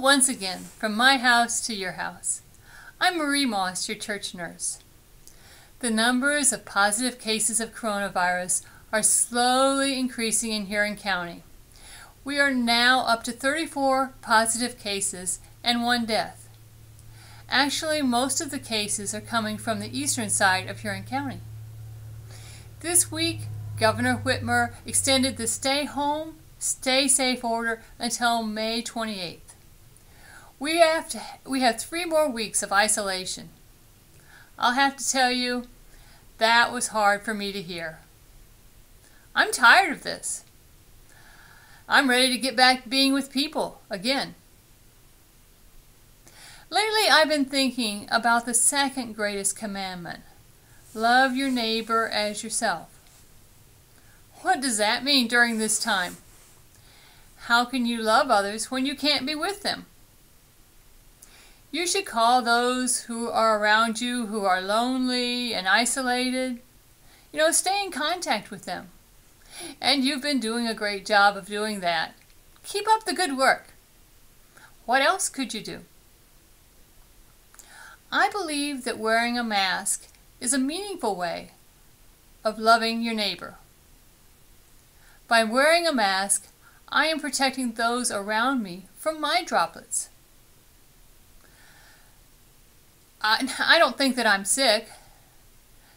once again from my house to your house. I'm Marie Moss, your church nurse. The numbers of positive cases of coronavirus are slowly increasing in Huron County. We are now up to 34 positive cases and one death. Actually, most of the cases are coming from the eastern side of Huron County. This week, Governor Whitmer extended the stay home, stay safe order until May 28th. We have, to, we have three more weeks of isolation. I'll have to tell you, that was hard for me to hear. I'm tired of this. I'm ready to get back to being with people again. Lately, I've been thinking about the second greatest commandment love your neighbor as yourself. What does that mean during this time? How can you love others when you can't be with them? You should call those who are around you who are lonely and isolated. You know, stay in contact with them. And you've been doing a great job of doing that. Keep up the good work. What else could you do? I believe that wearing a mask is a meaningful way of loving your neighbor. By wearing a mask, I am protecting those around me from my droplets. I, I don't think that I'm sick.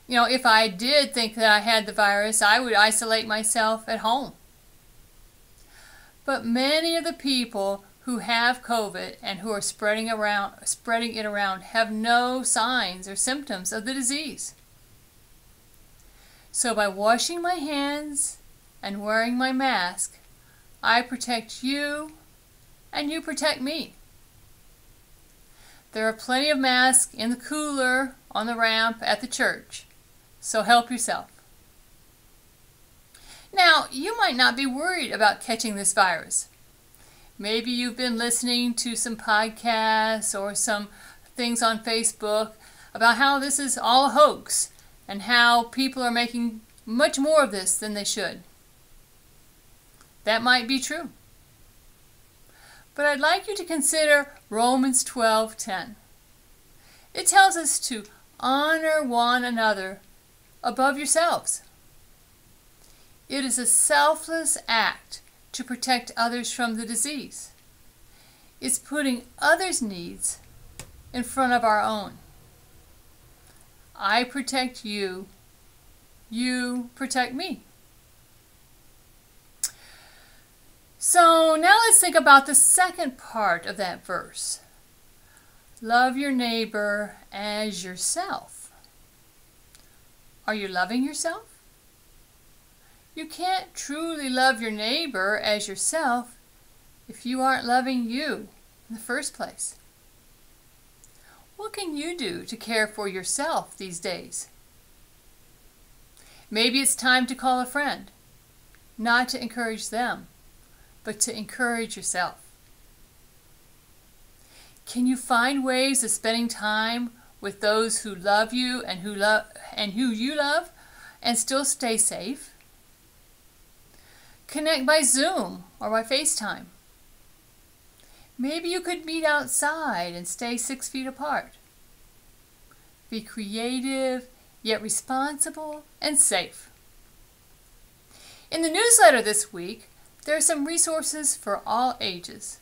You know, if I did think that I had the virus, I would isolate myself at home. But many of the people who have COVID and who are spreading around spreading it around have no signs or symptoms of the disease. So by washing my hands and wearing my mask, I protect you and you protect me. There are plenty of masks in the cooler on the ramp at the church, so help yourself. Now, you might not be worried about catching this virus. Maybe you've been listening to some podcasts or some things on Facebook about how this is all a hoax and how people are making much more of this than they should. That might be true. But I'd like you to consider Romans 12:10. It tells us to honor one another above yourselves. It is a selfless act to protect others from the disease. It's putting others' needs in front of our own. I protect you, you protect me. So now let's think about the second part of that verse. Love your neighbor as yourself. Are you loving yourself? You can't truly love your neighbor as yourself if you aren't loving you in the first place. What can you do to care for yourself these days? Maybe it's time to call a friend, not to encourage them, but to encourage yourself. Can you find ways of spending time with those who love you and who love and who you love and still stay safe? Connect by Zoom or by FaceTime. Maybe you could meet outside and stay six feet apart. Be creative, yet responsible and safe. In the newsletter this week, there are some resources for all ages,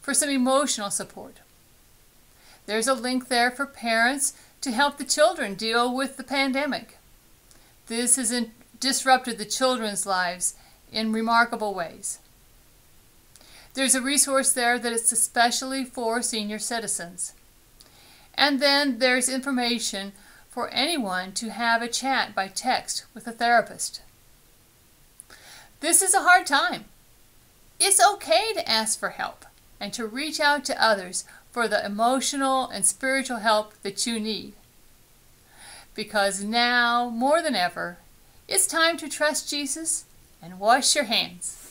for some emotional support. There's a link there for parents to help the children deal with the pandemic. This has disrupted the children's lives in remarkable ways. There's a resource there that is especially for senior citizens. And then there's information for anyone to have a chat by text with a therapist. This is a hard time. It's okay to ask for help and to reach out to others for the emotional and spiritual help that you need. Because now, more than ever, it's time to trust Jesus and wash your hands.